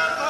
Bye.